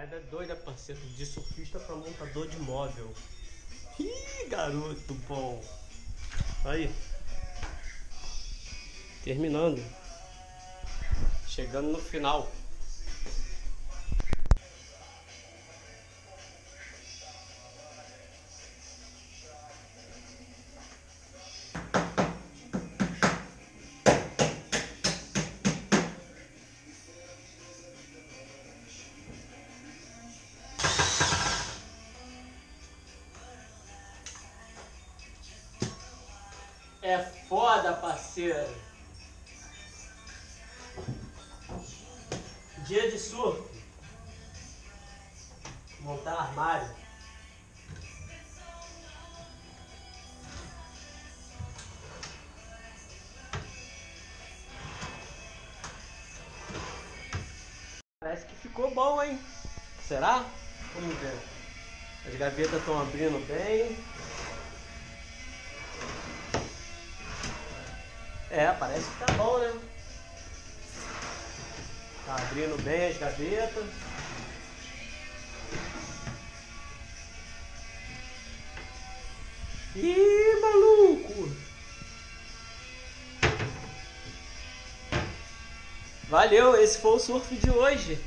é doida, parceiro. De surfista pra montador de móvel. Ih, garoto bom. Aí. Terminando. Chegando no final. É foda, parceiro. Dia de surf. Montar armário. Parece que ficou bom, hein? Será? Vamos ver. As gavetas estão abrindo bem. É, parece que tá bom, né? Tá abrindo bem as gavetas. Ih, maluco! Valeu, esse foi o surf de hoje.